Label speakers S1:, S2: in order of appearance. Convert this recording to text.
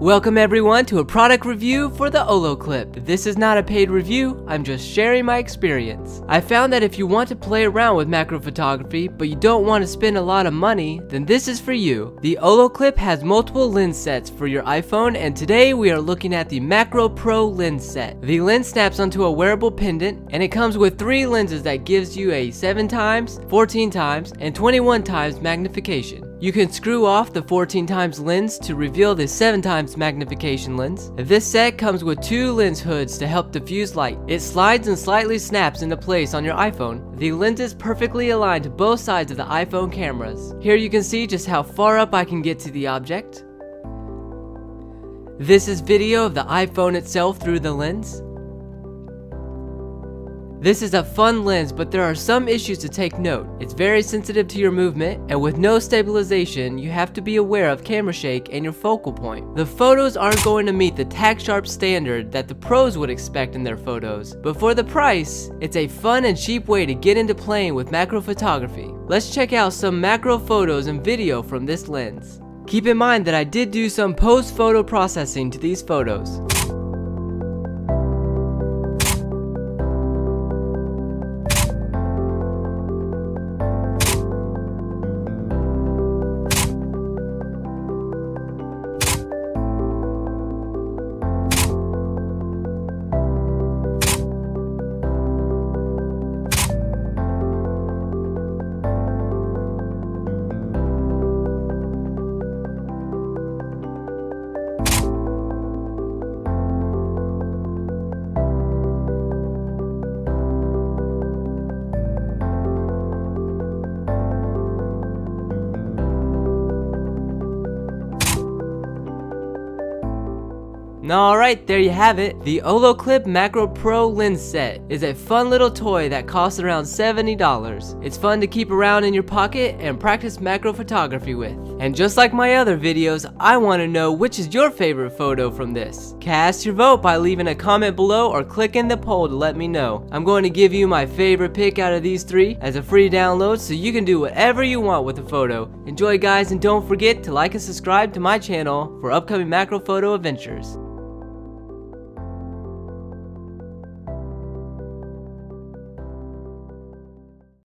S1: Welcome everyone to a product review for the Olloclip. This is not a paid review, I'm just sharing my experience. I found that if you want to play around with macro photography but you don't want to spend a lot of money, then this is for you. The Olloclip has multiple lens sets for your iPhone and today we are looking at the Macro Pro lens set. The lens snaps onto a wearable pendant and it comes with three lenses that gives you a 7 times, 14 times, and 21 times magnification. You can screw off the 14 times lens to reveal the 7 times magnification lens. This set comes with two lens hoods to help diffuse light. It slides and slightly snaps into place on your iPhone. The lens is perfectly aligned to both sides of the iPhone cameras. Here you can see just how far up I can get to the object. This is video of the iPhone itself through the lens. This is a fun lens, but there are some issues to take note. It's very sensitive to your movement, and with no stabilization, you have to be aware of camera shake and your focal point. The photos aren't going to meet the tack TagSharp standard that the pros would expect in their photos, but for the price, it's a fun and cheap way to get into playing with macro photography. Let's check out some macro photos and video from this lens. Keep in mind that I did do some post-photo processing to these photos. Alright, there you have it. The Olloclip Macro Pro lens set is a fun little toy that costs around $70. It's fun to keep around in your pocket and practice macro photography with. And just like my other videos, I want to know which is your favorite photo from this. Cast your vote by leaving a comment below or clicking the poll to let me know. I'm going to give you my favorite pick out of these three as a free download so you can do whatever you want with the photo. Enjoy guys and don't forget to like and subscribe to my channel for upcoming macro photo adventures.